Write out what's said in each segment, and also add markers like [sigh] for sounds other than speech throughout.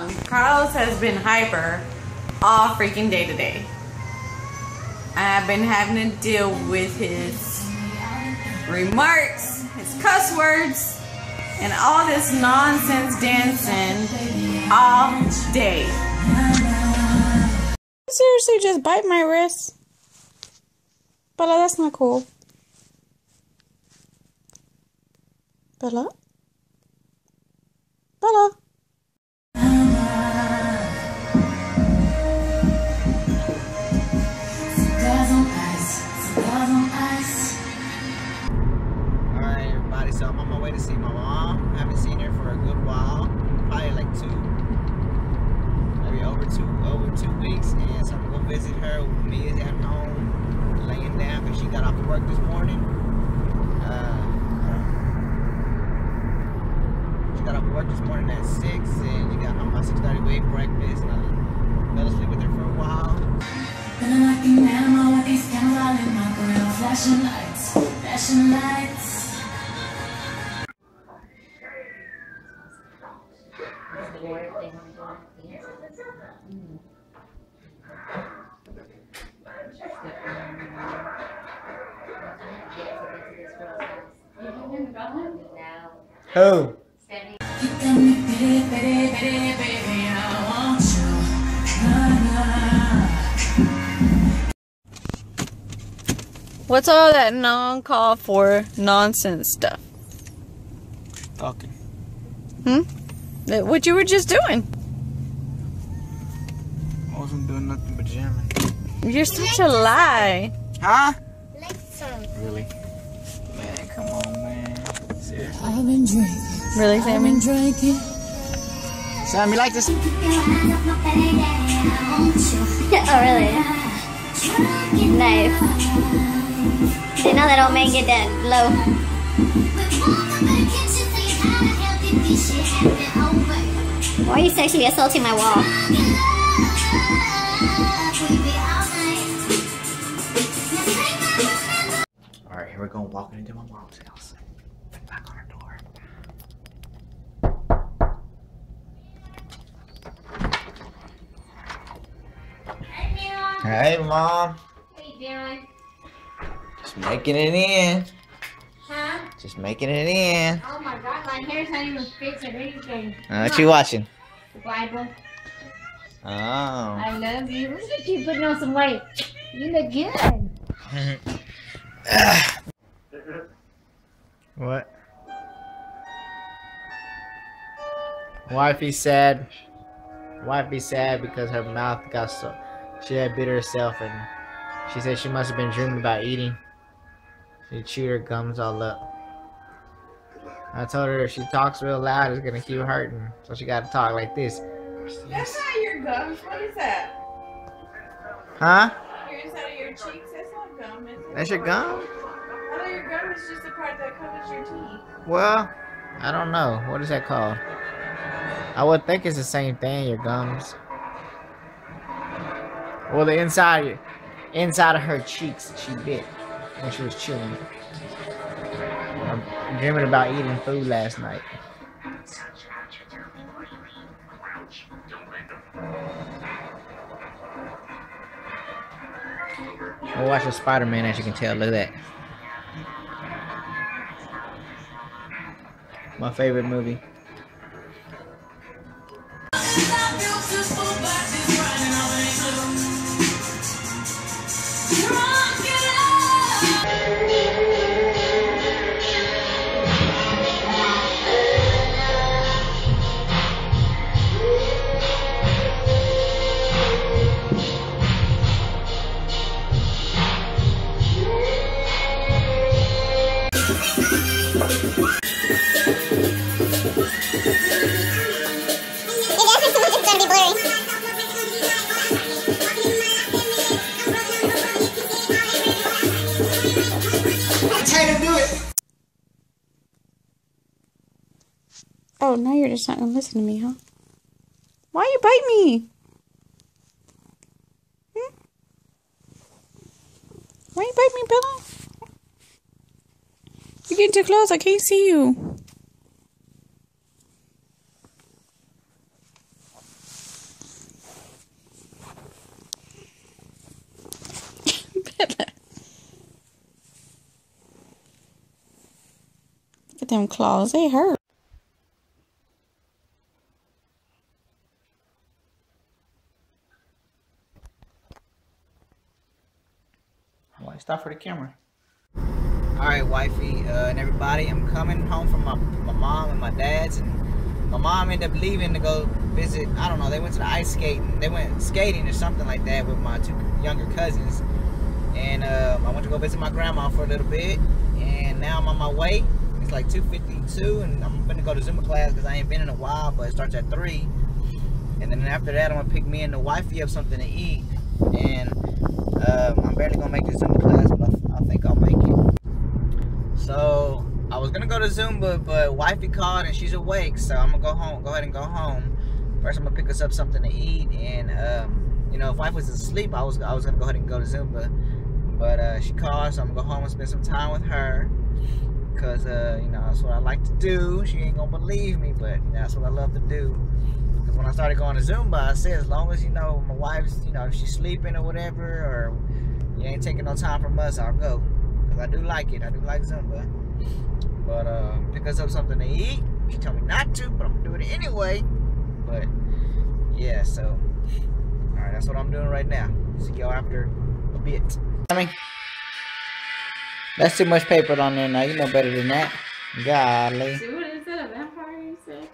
Um, Carlos has been hyper all freaking day today. I've been having to deal with his remarks, his cuss words, and all this nonsense dancing all day. Seriously, just bite my wrist. Bella, that's not cool. Bella? Bella? So I'm on my way to see my mom. I haven't seen her for a good while, probably like two, maybe over two, over two weeks. And so I'm gonna go visit her. Me is at home, laying down because she got off of work this morning. Uh, she got off of work this morning at six, and she got home by 6:30. We ate breakfast, and I fell asleep with her for a while. Been a lucky animal with these all in my grill. Flashing lights, flashing lights. Na. What's all that non call for nonsense stuff? Talking. Hmm? What you were just doing? I wasn't doing nothing but jamming. You're such a lie. Huh? Really? Man, come on, man. Seriously. I've been drinking, Really, I've Sammy? been drinking. Sam, you like this? oh, really? Nice. You know that old man get that low. Why are you sexually assaulting my wall? Alright, here we go, walking into my mom's house. Knock on her door. Hey, mom. What you doing? Just making it in. Huh? Just making it in. Oh my god, my hair's not even fixed or anything. Uh, what you watching? The Bible. Oh. I love you. Look at you putting on some weight. You look good. [laughs] [laughs] what? Wifey said. Wifey sad because her mouth got so. She had bit herself and she said she must have been dreaming about eating. She chewed her gums all up. I told her if she talks real loud, it's gonna keep hurting. So she gotta talk like this. That's not your gums. What is that? Huh? Your of your cheeks? That's not gum, is? That's your gum? Gum is just the part that covers your teeth. Well, I don't know. What is that called? I would think it's the same thing, your gums. Well, the inside, inside of her cheeks, she bit when she was chewing. I'm dreaming about eating food last night. I watched Spider-Man, as you can tell. Look at that. My favorite movie. Oh, now you're just not gonna listen to me, huh? Why you bite me? Hmm? Why you bite me, Bella? You're getting too close. I can't see you. Them claws. They hurt. Why stop for the camera? All right, wifey uh, and everybody. I'm coming home from my, my mom and my dad's, and my mom ended up leaving to go visit. I don't know. They went to the ice skating. They went skating or something like that with my two younger cousins, and um, I went to go visit my grandma for a little bit, and now I'm on my way. It's like 2:52, and I'm gonna go to Zumba class because I ain't been in a while, but it starts at three. And then after that, I'm gonna pick me and the wifey up something to eat, and um, I'm barely gonna make the Zumba class, but I, I think I'll make it. So I was gonna go to Zumba, but wifey called and she's awake, so I'm gonna go home. Go ahead and go home. First, I'm gonna pick us up something to eat, and um, you know, if wife was asleep, I was I was gonna go ahead and go to Zumba, but uh, she called, so I'm gonna go home and spend some time with her, cause uh, you know that's what I like to do. She ain't gonna believe me, but you know, that's what I love to do. Cause when I started going to Zumba, I said as long as you know my wife's, you know, if she's sleeping or whatever, or you ain't taking no time from us, I'll go. Cause I do like it. I do like Zumba. But uh, pick us up something to eat. She told me not to, but I'm gonna do it anyway. But yeah, so all right, that's what I'm doing right now. See y'all after a bit. I mean, that's too much paper on there now. You know better than that. Golly. See what is that? A vampire? You said?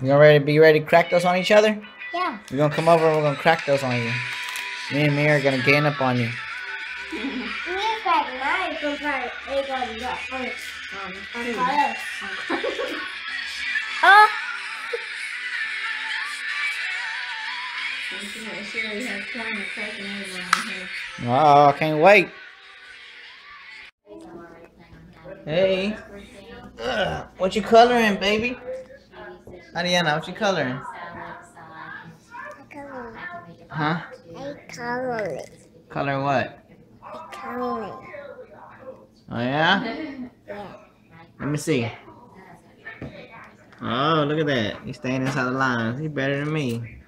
You gonna ready be ready to crack those on each other? Yeah. We're gonna come over and we're gonna crack those on you. Me and Mia are gonna gang up on you. [laughs] [laughs] Oh, She already has time to crack everyone on Oh, I can't wait. Hey. Ugh, what you coloring, baby? Ariana, what you coloring? Huh? I Color what? I color it. Oh yeah? Let me see. Oh, look at that. He's staying inside the lines. He's better than me.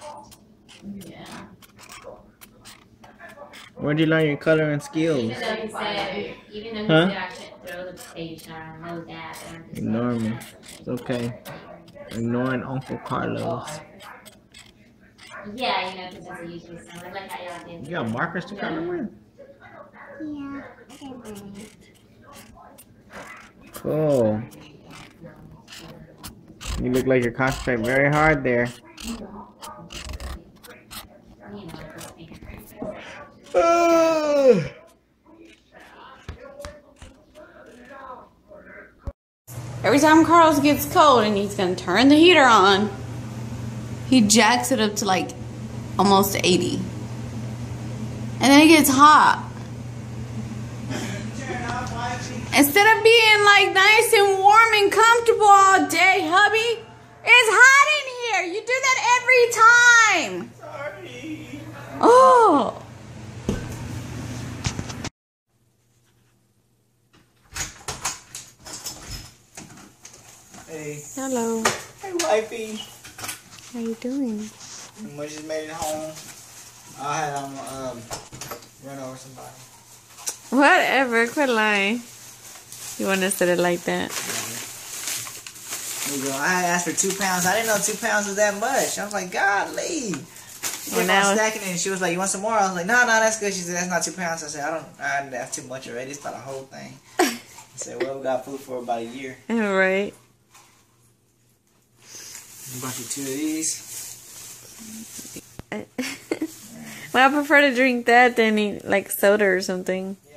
Where'd you learn your coloring skills? Even though said, even though Huh? said I shouldn't throw the baby shower, I know that. but I'm Ignore me. It's okay. Ignoring Uncle Carlos. Yeah, you know, because it's usually similar, like how y'all did. You got markers to color with? Yeah, Cool. You look like you're concentrating very hard there. You know, just being Every time Carlos gets cold and he's gonna turn the heater on, he jacks it up to like almost 80. And then it gets hot. Instead of being like nice and warm and comfortable all day, hubby, it's hot in here. You do that every time. Sorry. Oh. Hey, Hello. hey, wifey. How you doing? We just made it home. I had um, um run over somebody. Whatever. Quit lying. You want to say it like that? There you go. I asked for two pounds. I didn't know two pounds was that much. I was like, God, leave. She Well, now- on stacking it, and she was like, "You want some more?" I was like, "No, no, that's good." She said, "That's not two pounds." I said, "I don't. I that's too much already. It's about a whole thing." I said, "Well, we got food for about a year." [laughs] Right. Brought two of these. [laughs] well, I prefer to drink that than eat like soda or something. Yeah.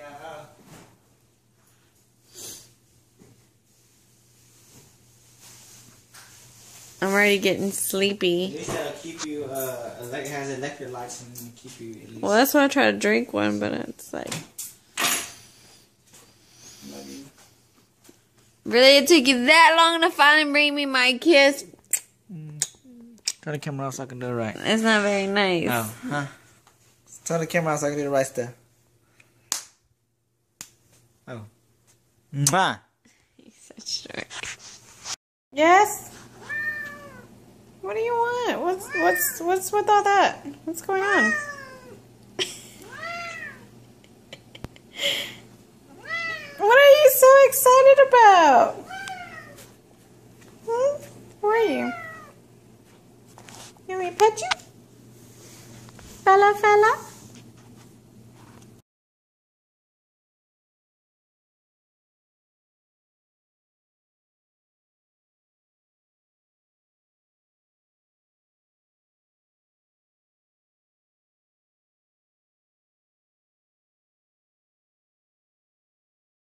I'm already getting sleepy. at least that'll keep you. Uh, elect- has electrolytes and keep you at least. Well, that's why I try to drink one, but it's like, really, it took you that long to finally bring me my kiss? Turn the camera off so I can do it right. It's not very nice. Oh, huh? Turn the camera off so I can do the right stuff. Oh. Mwah. He's such a jerk. Yes. What do you want? What's what's what's with all that? What's going on? What are you so excited about? Hmm? Where are you? You want me to pet you? Fella, fella?